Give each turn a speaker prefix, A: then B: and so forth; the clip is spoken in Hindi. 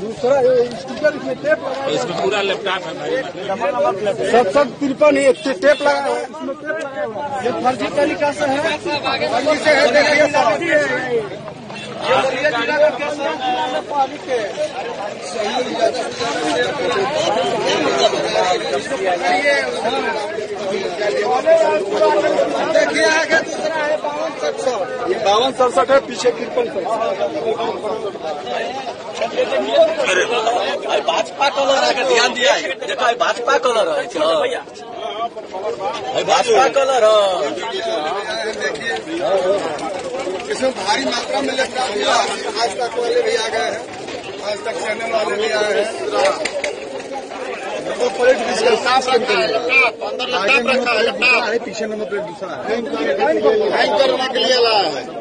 A: दूसरा स्टिकर इसमें टेप लगा
B: इसमें पूरा लैपटॉप है भाई।
A: सब सब तिरपन ये टेप लगा है। इसमें टेप लगा ये फर्जी तरीका से है। फर्जी से है देखिए फर्जी है। के देखिए आगे दूसरा है बावन सड़सठ ये बावन सड़सठ है पीछे तिरपन
C: अरे भाजपा कलर आके ध्यान दिया है। देखो भाजपा कलर है। भाजपा कलर
A: इसमें भारी मात्रा में मिला आज तक वाले भी आ गए हैं। आज तक चैनल वाले भी आए हैं। प्लेट आगे नंबर प्लेट दूसरा है है है